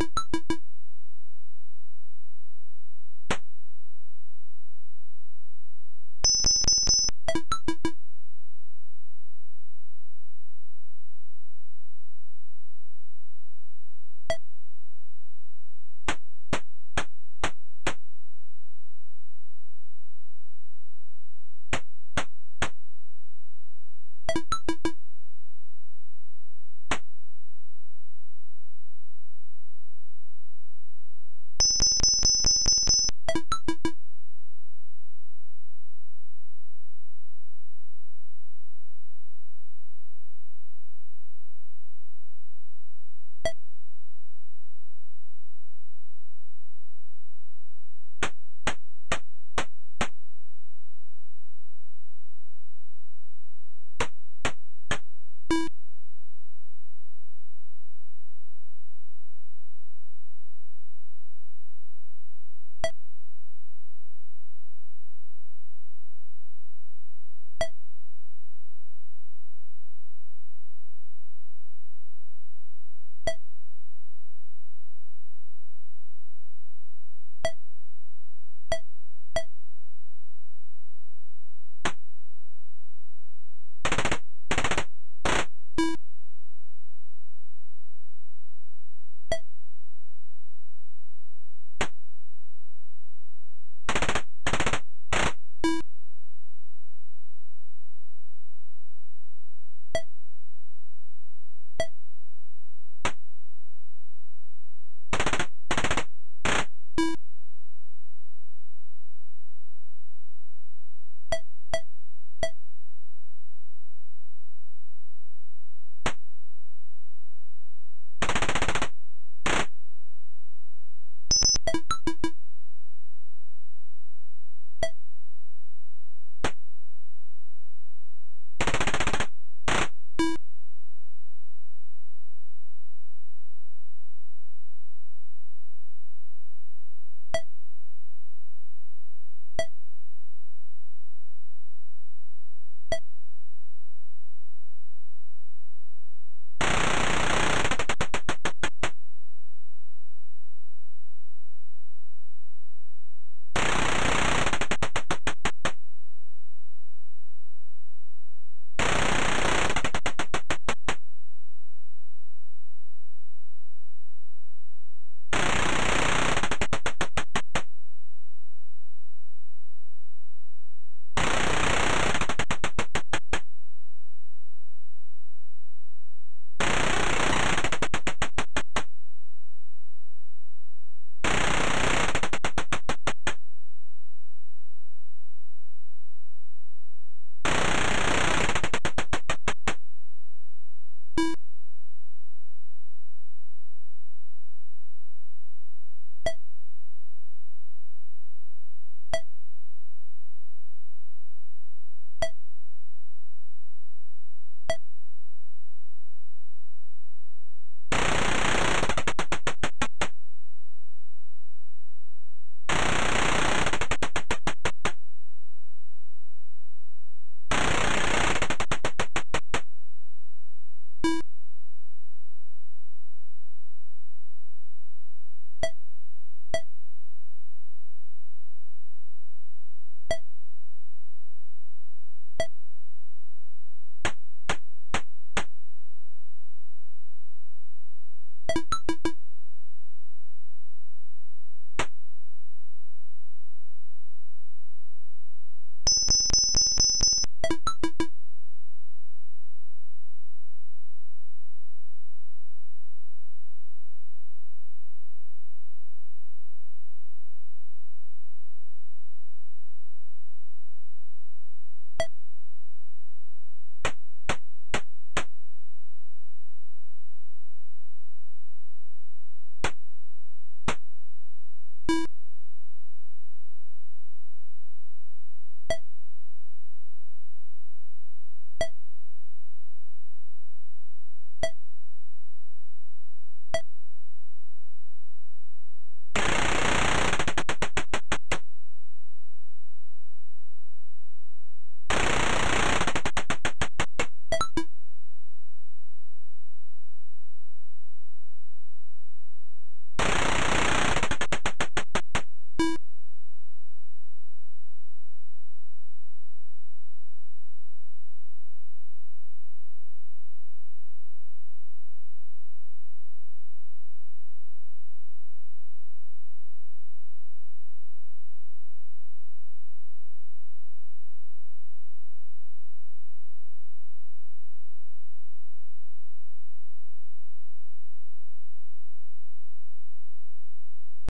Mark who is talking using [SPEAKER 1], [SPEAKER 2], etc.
[SPEAKER 1] you